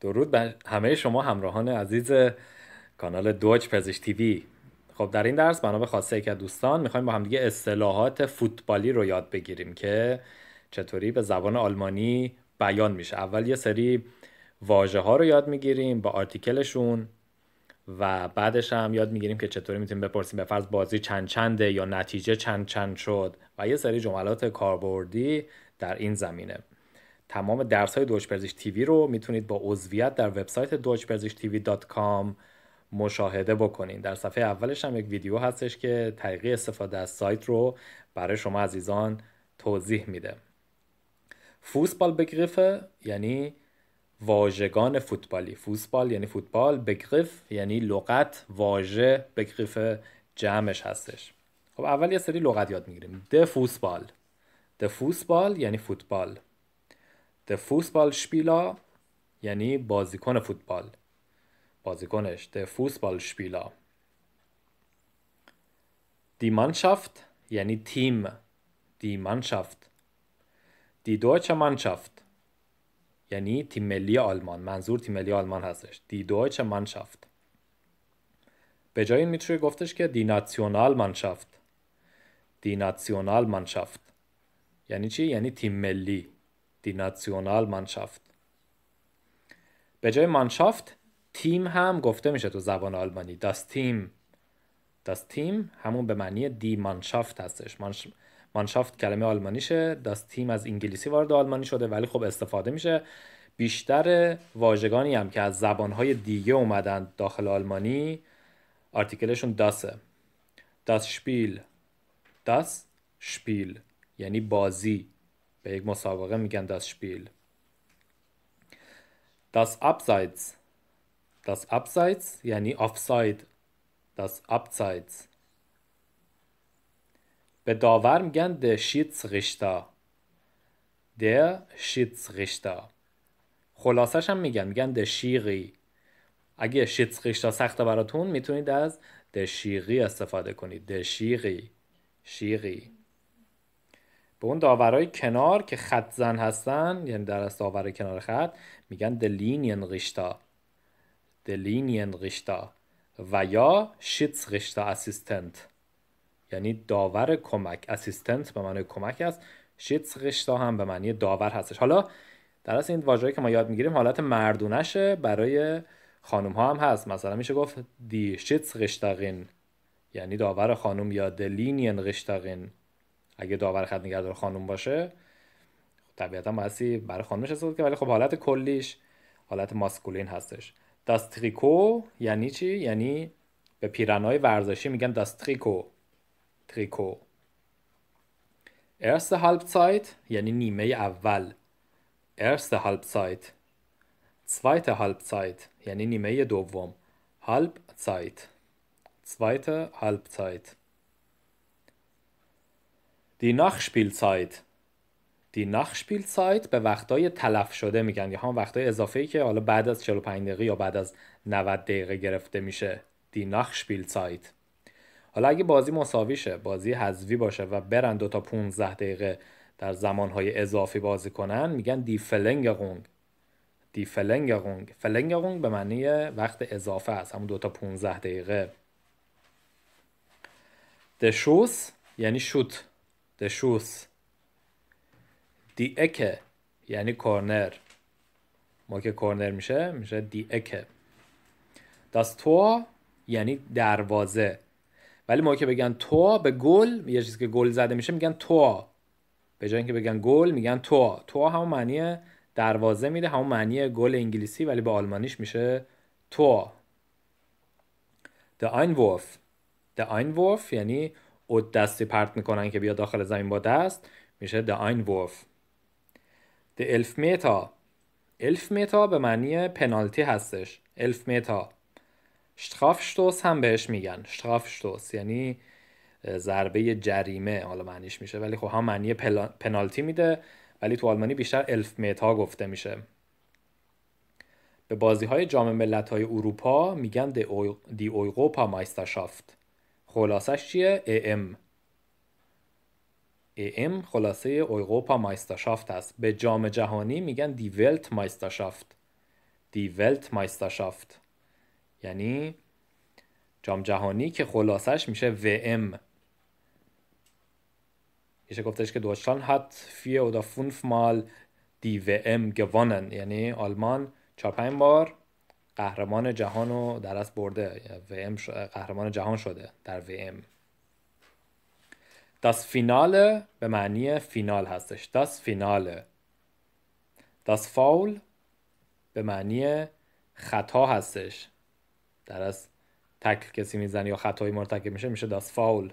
درود به همه شما همراهان عزیز کانال دوچ پزش تیوی خب در این درس بنا به خواسته یک دوستان می‌خوایم با همدیگه اصطلاحات فوتبالی رو یاد بگیریم که چطوری به زبان آلمانی بیان میشه. اول یه سری واژه ها رو یاد می‌گیریم با آرتیکلشون و بعدش هم یاد می‌گیریم که چطوری می‌تونیم بپرسیم به فرض بازی چند چنده یا نتیجه چند چند شد و یه سری جملات کاربردی در این زمینه. تمام درس های دوچ پرزیش تیوی رو می‌تونید با عضویت در وبسایت دوچپرزیش مشاهده بکنید در صفحه اولش هم یک ویدیو هستش که طریقه استفاده از سایت رو برای شما عزیزان توضیح میده. فوسبال بگریفه یعنی واژگان فوتبالی. فوتبال یعنی فوتبال بگریف یعنی لغت واژه بگریف جمعش هستش. خب اول یه سری لغت یاد می‌گیریم. د فوتبال د فوتبال یعنی فوتبال. د Fußballspieler یعنی بازیکن فوتبال. بازیکنش د Fußballspieler دی Mannschaft یعنی تیم. دی Mannschaft دی Deutsche Mannschaft یعنی تیم ملی آلمان. منظور تیم ملی آلمان هستش. دی Deutsche Mannschaft به جای این می‌تونه گفتش که دی ناسیونال مانشافت دی ناسیونال مانشافت یعنی چی؟ یعنی تیم ملی. ناسیونال مانشافت به جای مانشافت تیم هم گفته میشه تو زبان آلمانی داس تیم داس تیم همون به معنی دی مانشافت هستش مانشافت کلمه آلمانیشه داس تیم از انگلیسی وارد آلمانی شده ولی خب استفاده میشه بیشتر واژگانی هم که از زبانهای دیگه اومدن داخل آلمانی آرتیکلشون داسه. داس شپیل. داس شپیل. یعنی بازی. به یک مسابقه میگن das Spiel das Abseits das Abseits یعنی offside. das Abseits به داور میگن der Schiedsrichter. Der Schiedsrichter. خلاصش هم میگن میگن der شیری اگه شیتسریشتا سخته براتون می‌تونید از شیری استفاده کنید. der شیری شیری به اون داورای کنار که خط زن هستن یعنی در از داور کنار خط میگن دلینین ریشتا دلینین ریشتا و یا شیتس ریشتا اسیستنت یعنی داور کمک. اسیستنت به معنی کمک است. شیتس ریشتا هم به معنی داور هستش. حالا در از این واژه‌ای که ما یاد می‌گیریم حالت مردونشه برای خانم ها هم هست. مثلا میشه گفت دی شیتس ریشتاقین یعنی داور خانم یا دلینین ریشتاقین اگه داور خط نگهدار خانم باشه طبیعتا بایستی برای خانمش استفاده که ولی خب حالت کلیش حالت ماسکولین هستش. داست تریکو یعنی چی؟ یعنی به پیرنهای ورزشی میگن داست تریکو. ارست هالبزایت یعنی نیمه اول. ارست هالبزایت zweite Halbzeit یعنی نیمه دوم. Halbzeit zweite Halbzeit دی Nachspielzeit. دی Nachspielzeit به وقتای تلف شده میگن یا هم وقتای اضافه ای که حالا بعد از 45 دقیقه یا بعد از 90 دقیقه گرفته میشه دی Nachspielzeit. حالا اگه بازی مساوی شه بازی حذفی باشه و برن دو تا 15 دقیقه در زمانهای اضافی بازی کنن میگن دی فلنگرونگ دی فلنگرونگ فلنگرونگ به معنی وقت اضافه است همون دو تا 15 دقیقه دشوس یعنی شوت دشوس دی اکه یعنی کورنر ما که کورنر میشه؟ میشه دی اکه داس تو یعنی دروازه ولی ما که بگن تو به گل یه چیزی که گل زده میشه میگن تو به جای اینکه بگن گل میگن تو تو همون معنی دروازه میده همون معنی گل انگلیسی ولی به آلمانیش میشه تو The Einwurf. The Einwurf یعنی او دستی پرت می‌کنن که بیا داخل زمین با دست میشه د Einwurf د الف میتا الف میتا به معنی پنالتی هستش. الف میتا شترافشتوس هم بهش میگن. شترافشتوس یعنی ضربه جریمه حالا معنیش میشه. ولی خب هم معنی پنالتی میده ولی تو آلمانی بیشتر الف میتا گفته میشه. به بازی های جام ملت های اروپا میگن دی اویروپا مایسترشافت خلاصش چیه؟ AM AM خلاصه اویروپا مایسترشافت است. به جام جهانی میگن دی ولت مایسترشافت. دی ولت مایسترشافت. یعنی جام جهانی که خلاصش میشه VM میشه گفتش که دوشتان hat vier oder fünf mal die WM gewonnen یعنی آلمان چهار پنج بار قهرمان جهان رو در از برده. VM قهرمان جهان شده در VM das فینال به معنی فینال هستش. das فیناله das فاول به معنی خطا هستش. در از تکل کسی می‌زنی یا خطایی مرتکب میشه میشه das فاول.